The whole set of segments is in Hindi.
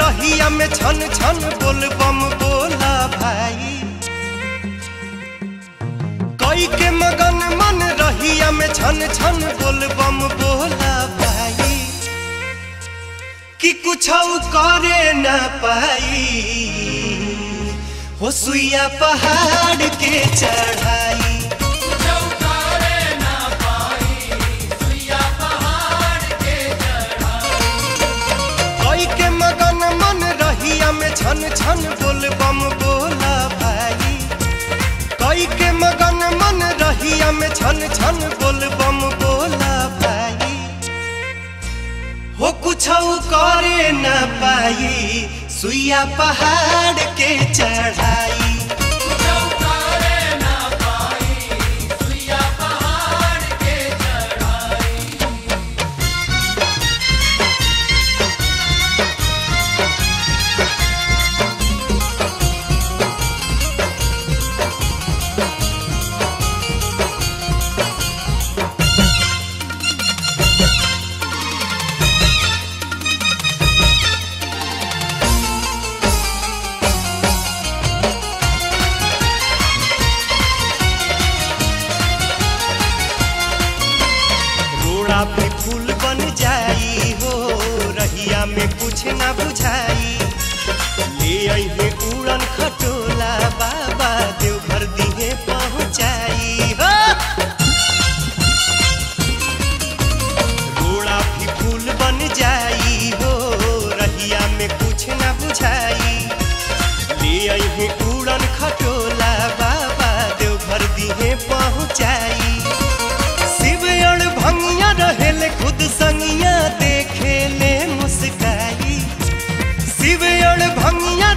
रहिया में छन छन बोल बम बोला भाई। कोई के मगन मन रहिया में छन छन बोल बम बोला भाई। कि कुछ करे न पाई। हो सुइया पहाड़ के चढ़ाई। छन छन बोल बम बोला भाई। कई के मगन मन रहिया में छन छन बोल बम बोला भाई। हो कुछ करे न पाई, सुइया पहाड़ के चढ़ाई। कुछ ना बुझाई ले अइहे उड़न खटोला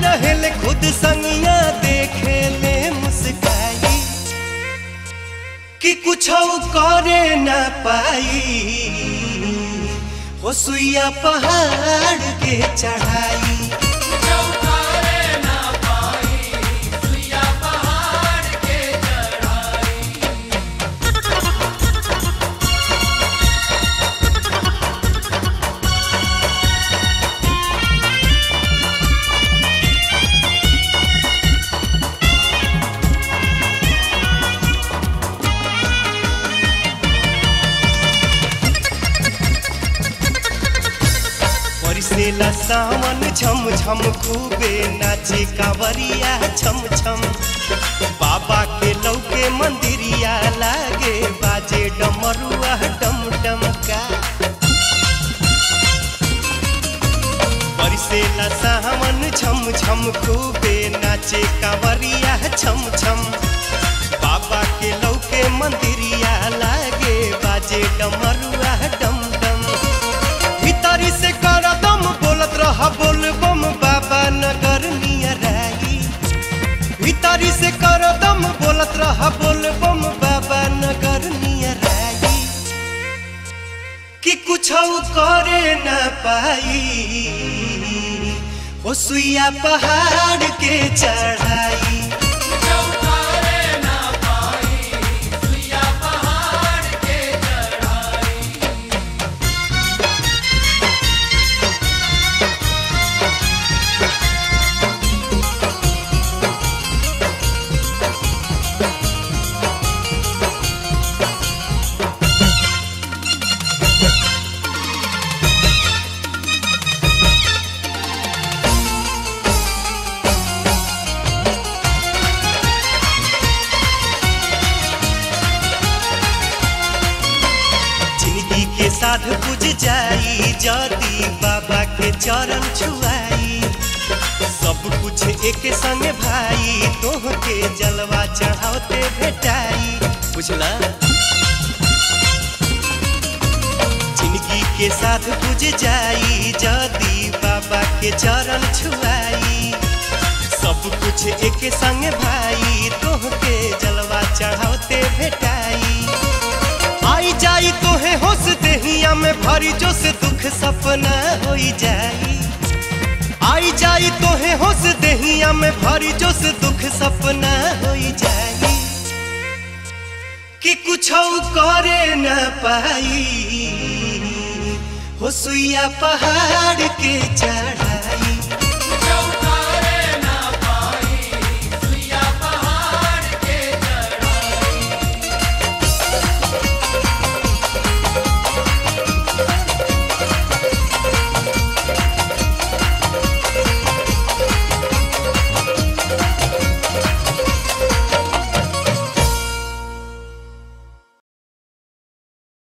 रहेले खुद संगिया देखे ले मुस्काई। कि कुछ करे न पाई। हो सुइया पहाड़ के चढ़ाई। बरसेला सावन झम झम खूबे नाचे कांवरिया छम छम। बाबा के लौके मंदिरिया लागे बाजे डमरुआ डम डम का। बरसेला सावन झम झम खूबे नाचे कांवरिया छम छम। बाबा के लौके मंदिरिया लागे बाजे डमरुआ कर, दम बोलत रहा, बोल बम बाबा नगर नियराई कि कुछ करे न पाई। हो सुइया पहाड़ के चढ़ाई। साथ बुझ जाई जदी बाबा के चरण छुआई। सब कुछ एक संग भाई तोह के जलवा चढ़ाते भेटाई। बुझला ज़िंदगी के साथ बुझ जाई जदी बाबा के चरण छुआई। सब कुछ एक संग भाई तोह के जलवा चढ़ाते भेटाई। जाई तोहे होश देहिया में भरी जो से दुख सपना होई जाई। आई जाई तोहे होश देहिया में भरी जो से दुख सपना होई जाई। कि कुछ करे न पाई हो सुइया पहाड़ के चढ़ा